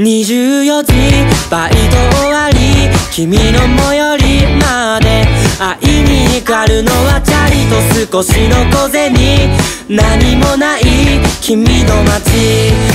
24時バイト終わり君の最寄りまで会いに行かるのはチャリと少しの小銭。何もない君の街。